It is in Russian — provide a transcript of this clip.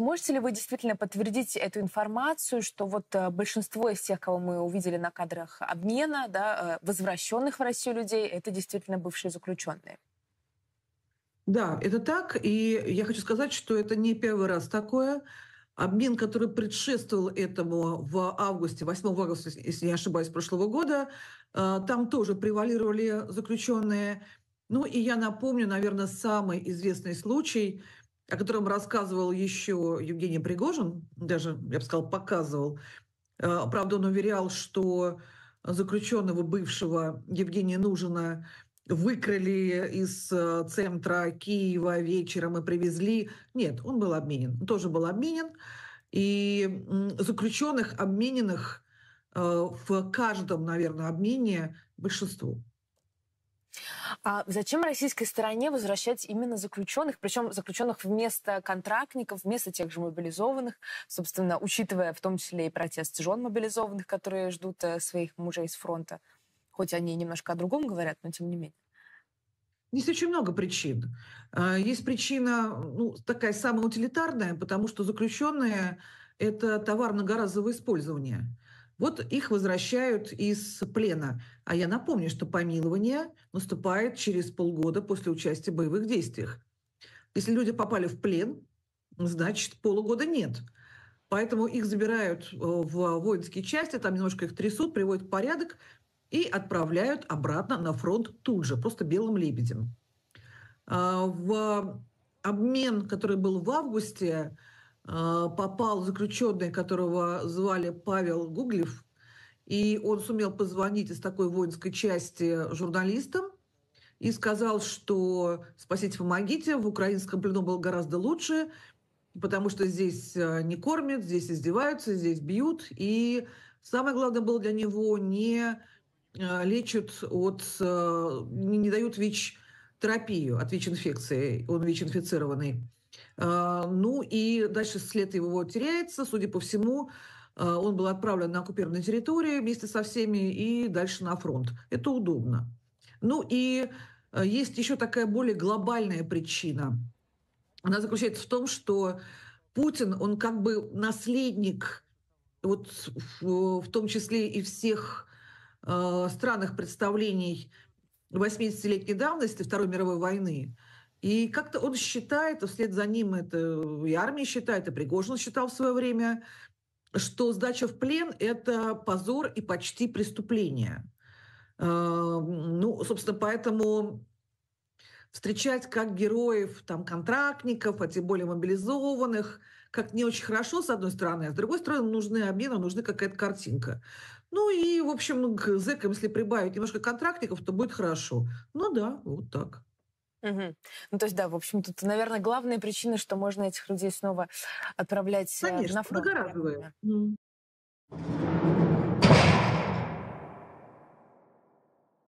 можете ли вы действительно подтвердить эту информацию, что вот э, большинство из тех, кого мы увидели на кадрах обмена, да, э, возвращенных в Россию людей, это действительно бывшие заключенные? Да, это так. И я хочу сказать, что это не первый раз такое. Обмен, который предшествовал этому в августе, 8 августа, если не ошибаюсь, прошлого года, э, там тоже превалировали заключенные. Ну и я напомню, наверное, самый известный случай, о котором рассказывал еще Евгений Пригожин, даже, я бы сказал, показывал. Э, правда, он уверял, что заключенного бывшего Евгения Нужина выкрали из э, центра Киева вечером и привезли. Нет, он был обменен. Он тоже был обменен. И заключенных, обмененных э, в каждом, наверное, обмене большинство. А зачем российской стороне возвращать именно заключенных, причем заключенных вместо контрактников, вместо тех же мобилизованных, собственно, учитывая в том числе и протест жен мобилизованных, которые ждут э, своих мужей с фронта? Хоть они немножко о другом говорят, но тем не менее. Есть очень много причин. А, есть причина, ну, такая самая утилитарная, потому что заключенные – это товар многоразового использования. Вот их возвращают из плена. А я напомню, что помилование наступает через полгода после участия в боевых действиях. Если люди попали в плен, значит, полугода нет. Поэтому их забирают э, в воинские части, там немножко их трясут, приводят в порядок, и отправляют обратно на фронт тут же, просто белым лебедем. А, в обмен, который был в августе, попал заключенный, которого звали Павел Гуглев, и он сумел позвонить из такой воинской части журналистам и сказал, что «спасите, помогите, в украинском плену было гораздо лучше, потому что здесь а, не кормят, здесь издеваются, здесь бьют». И самое главное было для него не Э, лечат от, э, не дают ВИЧ-терапию от ВИЧ-инфекции, он ВИЧ-инфицированный. Э, ну и дальше след его теряется, судя по всему, он был отправлен на оккупированную территорию вместе со всеми и дальше на фронт. Это удобно. Ну и есть еще такая более глобальная причина. Она заключается в том, что Путин, он как бы наследник, вот в, в том числе и всех э, странных представлений 80-летней давности Второй мировой войны. И как-то он считает, вслед за ним это и армия считает, и Пригожин считал в свое время, что сдача в плен – это позор и почти преступление. Э, ну, собственно, поэтому встречать как героев, там, контрактников, а тем более мобилизованных, как не очень хорошо, с одной стороны, а с другой стороны, нужны обмены, нужна какая-то картинка. Ну и, в общем, к зэкам, если прибавить немножко контрактников, то будет хорошо. Ну да, вот так. Угу. Ну, то есть, да, в общем, тут, наверное, главная причина, что можно этих людей снова отправлять Конечно, на фронт. Конечно.